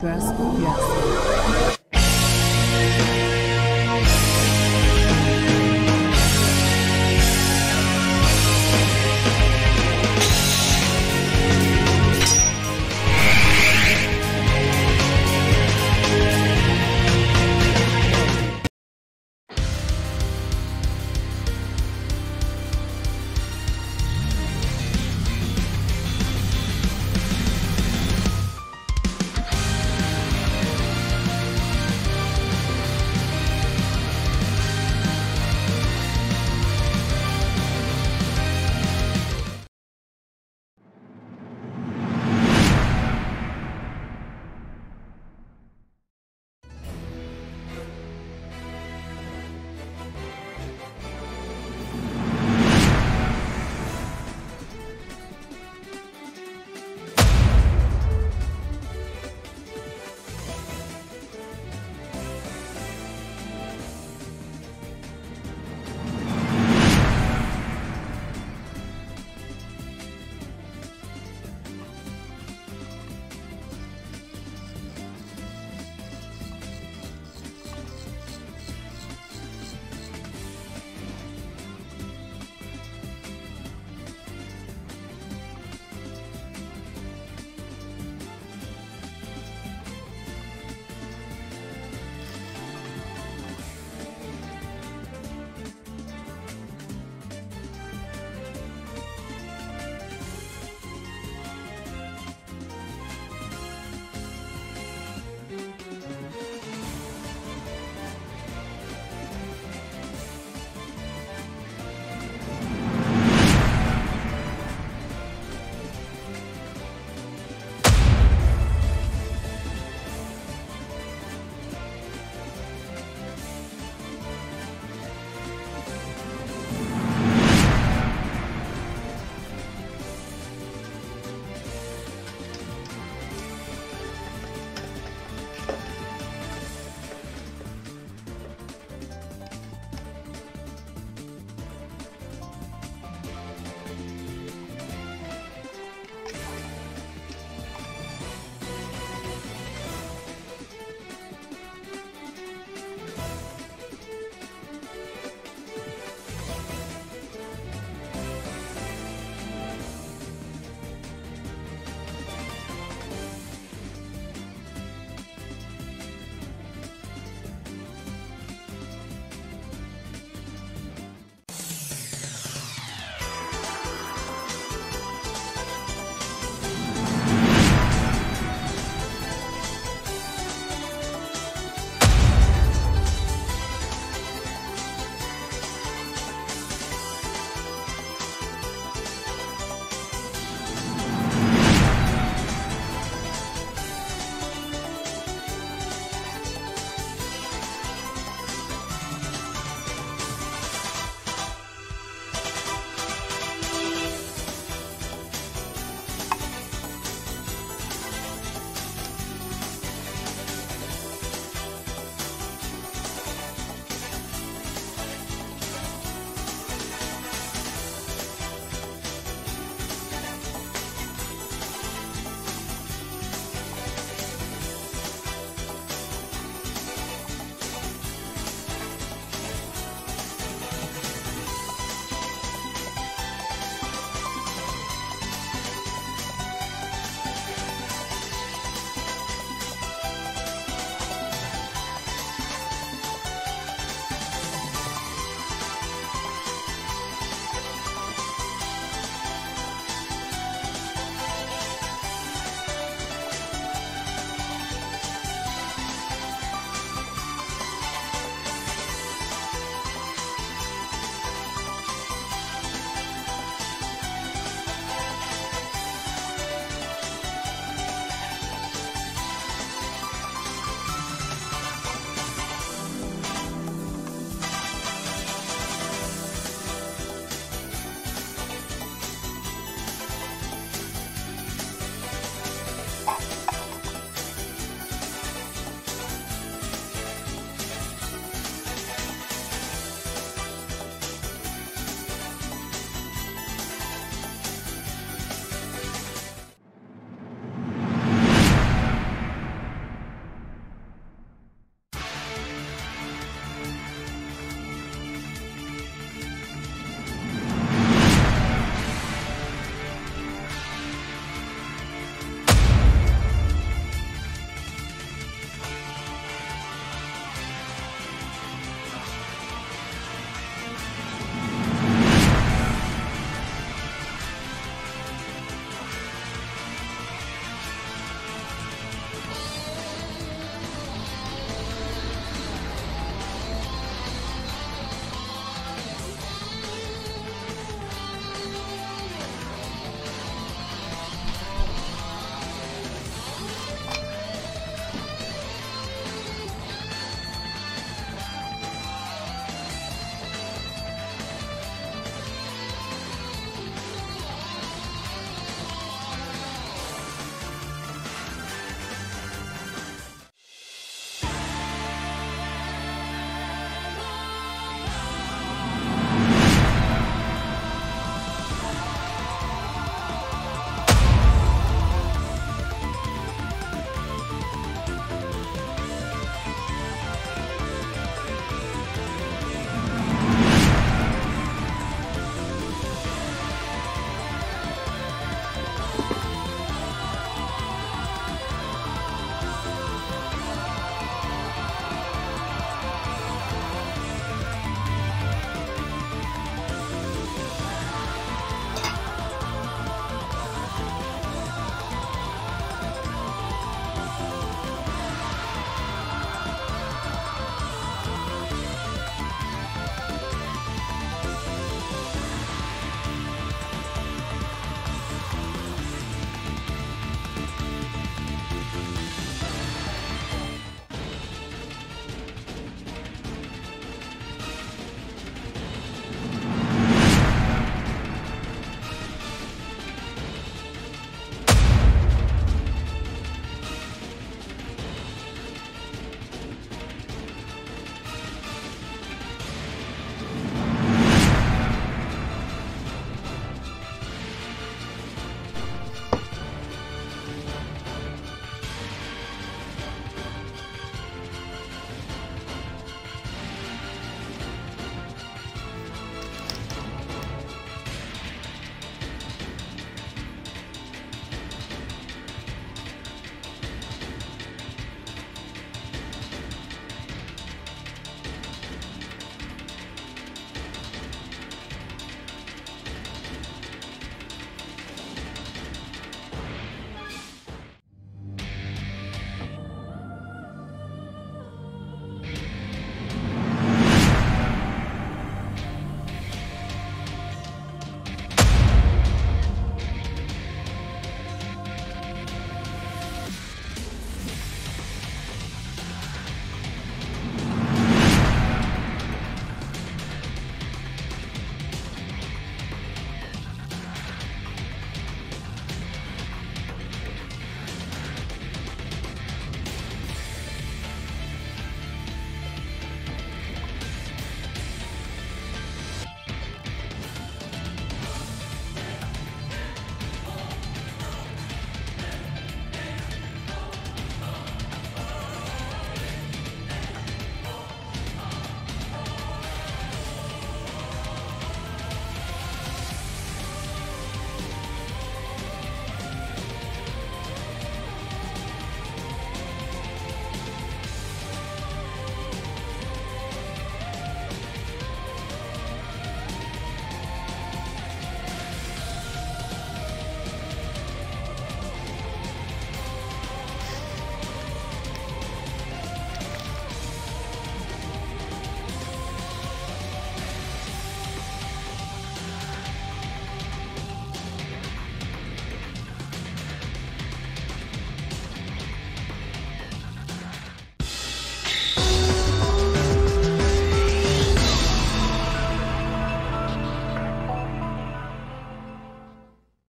dress